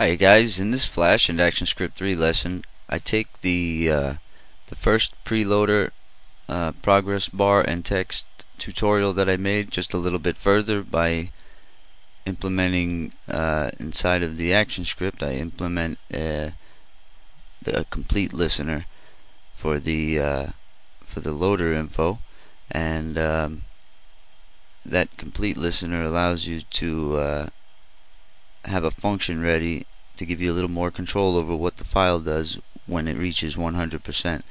Hi guys, in this Flash and ActionScript 3 lesson, I take the uh, the first preloader uh, progress bar and text tutorial that I made just a little bit further by implementing uh, inside of the ActionScript. I implement a, the complete listener for the uh, for the loader info, and um, that complete listener allows you to uh, have a function ready to give you a little more control over what the file does when it reaches 100%.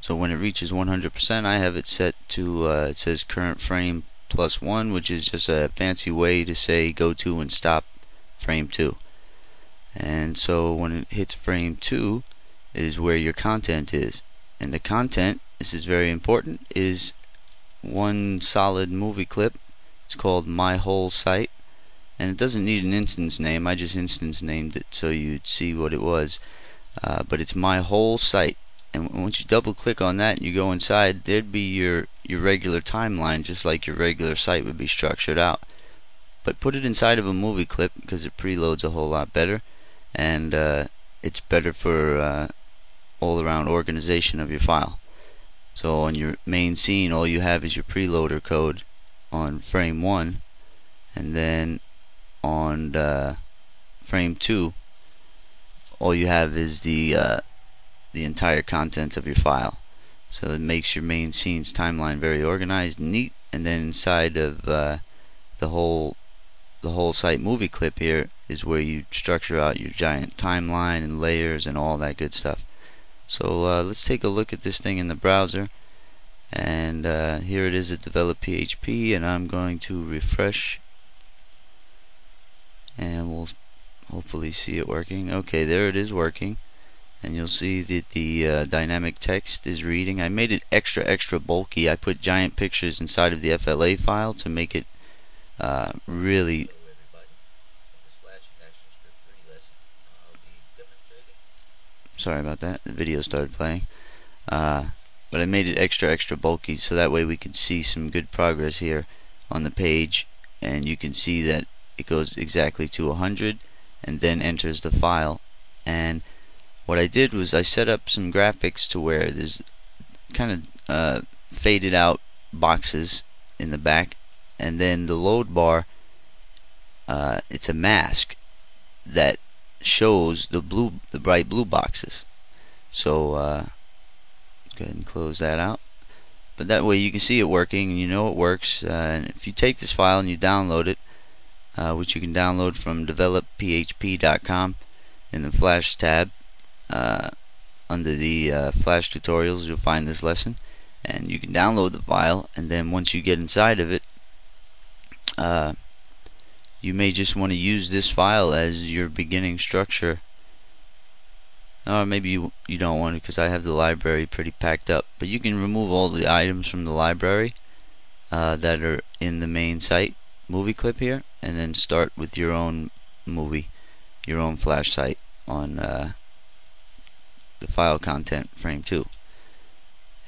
So when it reaches 100%, I have it set to, uh, it says current frame plus 1, which is just a fancy way to say go to and stop frame 2. And so when it hits frame 2 is where your content is. And the content, this is very important, is one solid movie clip. It's called My Whole Site and it doesn't need an instance name. I just instance named it so you'd see what it was. Uh, but it's my whole site. And once you double click on that and you go inside there'd be your your regular timeline just like your regular site would be structured out. But put it inside of a movie clip because it preloads a whole lot better. And uh, it's better for uh, all around organization of your file. So on your main scene all you have is your preloader code on frame 1 and then on uh, frame 2 all you have is the uh, the entire content of your file. So it makes your main scenes timeline very organized and neat. And then inside of uh, the whole the whole site movie clip here is where you structure out your giant timeline and layers and all that good stuff. So uh, let's take a look at this thing in the browser. And uh, here it is at develop PHP and I'm going to refresh and we'll hopefully see it working. Okay there it is working. And you'll see that the uh, dynamic text is reading. I made it extra extra bulky. I put giant pictures inside of the FLA file to make it uh, really sorry about that. The video started playing. Uh, but I made it extra extra bulky so that way we can see some good progress here on the page. And you can see that it goes exactly to 100 and then enters the file. And what I did was I set up some graphics to where there's kind of uh, faded out boxes in the back. And then the load bar uh, it's a mask that shows the blue the bright blue boxes. So uh, go ahead and close that out. But that way you can see it working and you know it works. Uh, and if you take this file and you download it uh, which you can download from developphp.com in the Flash tab. Uh, under the uh, Flash tutorials, you'll find this lesson, and you can download the file. And then once you get inside of it, uh, you may just want to use this file as your beginning structure. Or maybe you you don't want to because I have the library pretty packed up. But you can remove all the items from the library uh, that are in the main site movie clip here and then start with your own movie your own flash site on uh, the file content frame 2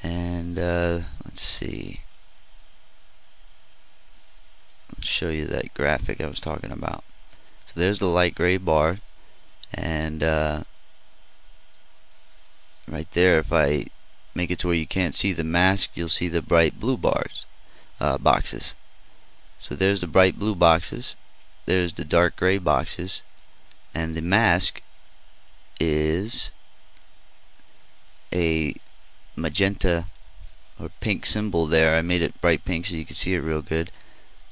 and uh, let's see. Let's show you that graphic I was talking about. So there's the light gray bar and uh, right there if I make it to where you can't see the mask you'll see the bright blue bars uh, boxes so there's the bright blue boxes, there's the dark gray boxes, and the mask is a magenta or pink symbol there. I made it bright pink so you can see it real good.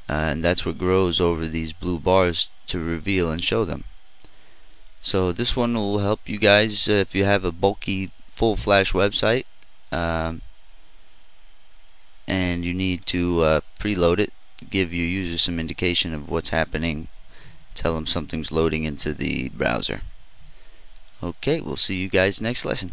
Uh, and that's what grows over these blue bars to reveal and show them. So this one will help you guys uh, if you have a bulky full flash website um, and you need to uh, preload it give your user some indication of what's happening. Tell them something's loading into the browser. Okay, we'll see you guys next lesson.